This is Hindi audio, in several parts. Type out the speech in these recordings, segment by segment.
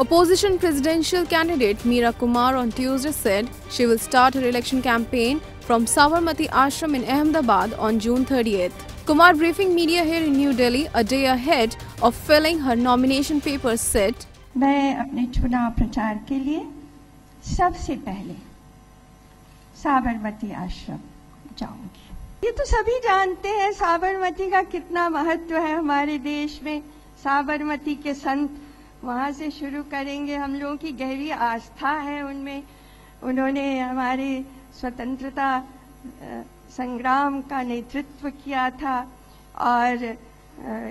Opposition presidential candidate Meera Kumar on Tuesday said she will start her election campaign from Sabarmati Ashram in Ahmedabad on June 30th. Kumar briefing media here in New Delhi a day ahead of filling her nomination papers said, मैं अपने चुनाव प्रचार के लिए सबसे पहले साबरमती आश्रम जाऊँगी ये तो सभी जानते हैं साबरमती का कितना महत्व है हमारे देश में साबरमती के संत वहाँ से शुरू करेंगे। हम लोगों की गहरी आस्था है उनमें। उन्होंने हमारे स्वतंत्रता संग्राम का नेतृत्व किया था और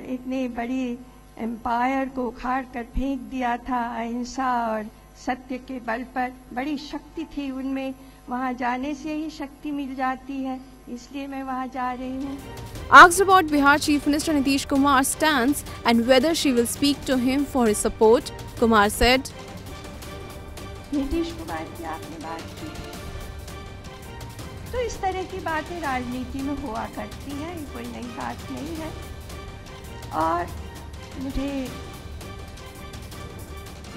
इतनी बड़ी एम्पायर को उखाड़ कर फेंक दिया था अहिंसा और सत्य के बल पर। बड़ी शक्ति थी उनमें। वहाँ जाने से ही शक्ति मिल जाती है। इसलिए मैं वहाँ जा रही हूँ Asked about Bihar Chief Minister Nitish Kumar's stance and whether she will speak to him for his support, Kumar said, Nitish Kumar की आपने बात की तो इस तरह की बातें राजनीति में हुआ करती हैं ये कोई नई बात नहीं है और मुझे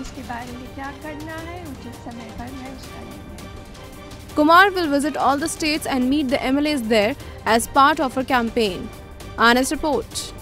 इसके बारे में क्या करना है उचित समय पर मैं उसका निर्णय Kumar will visit all the states and meet the MLAs there as part of her campaign. Honest report.